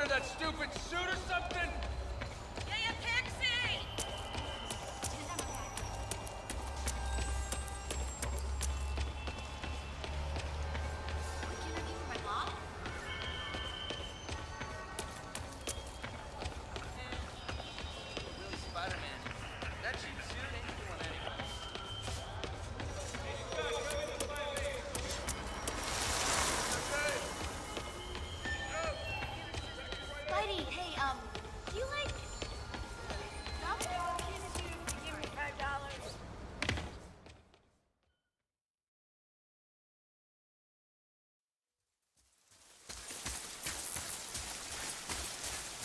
under that stupid suit or something? Yeah,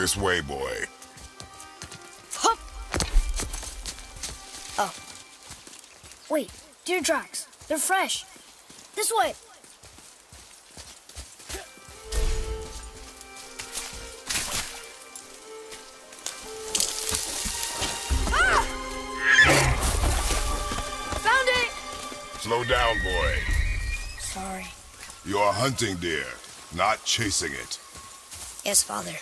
This way, boy. Hup! Oh. Wait, deer tracks. They're fresh. This way. Ah! Found it! Slow down, boy. Sorry. You're hunting deer, not chasing it. Yes, father.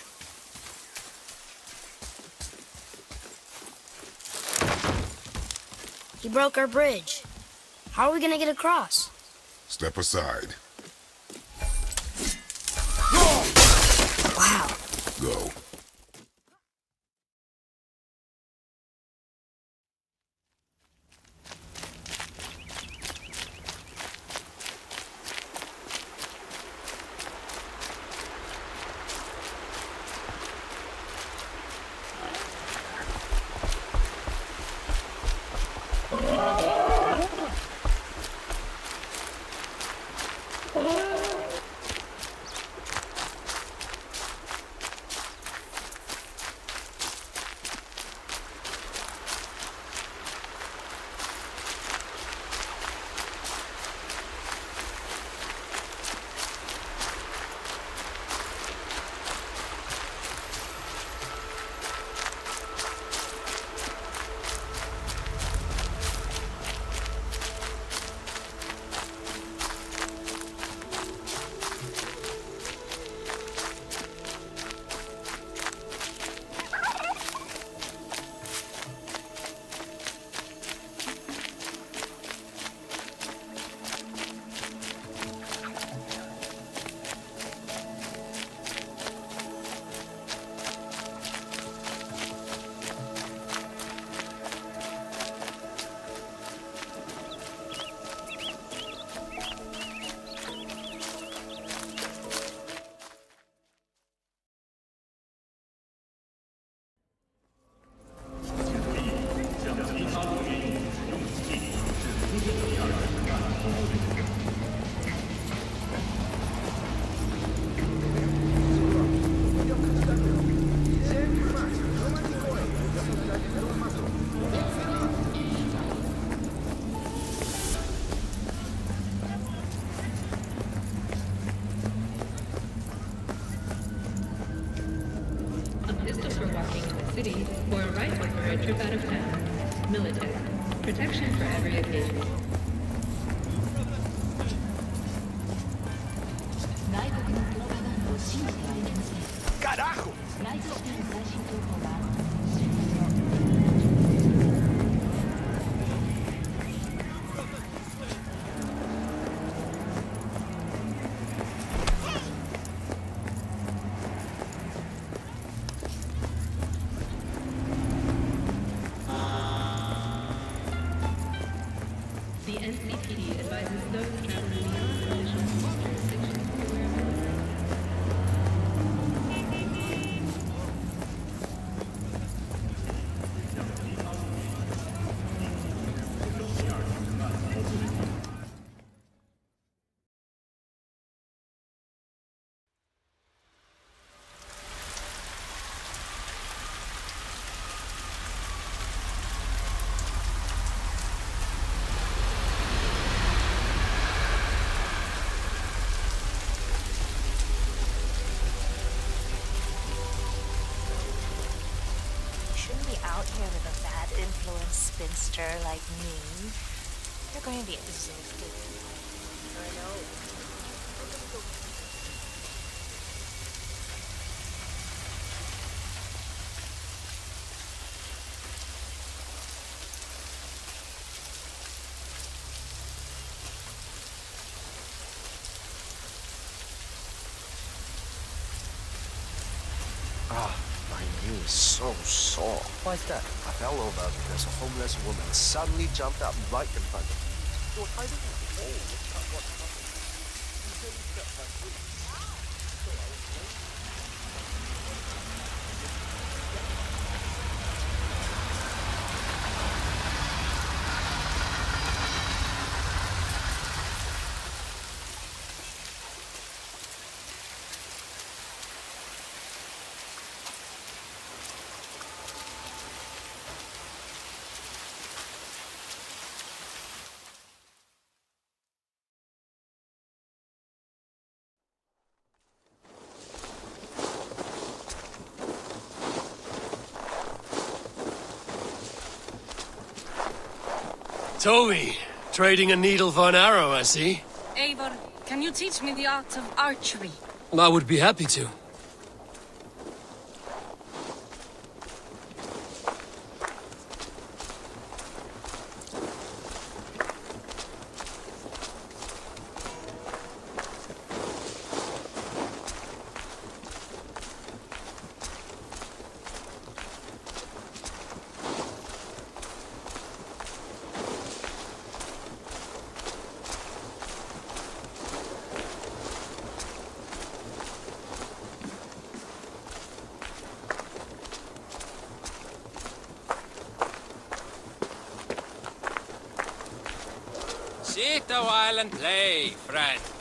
He broke our bridge. How are we gonna get across? Step aside. Wow. Go. Trip out of town. Military. Protection for every occasion. like me, you're going to be exhausted. I know. Ah so sore. Why's that? I fell over because a homeless woman suddenly jumped up right in front of me. Toby, trading a needle for an arrow, I see. Eivor, can you teach me the art of archery? I would be happy to. Sit a while and play, friend.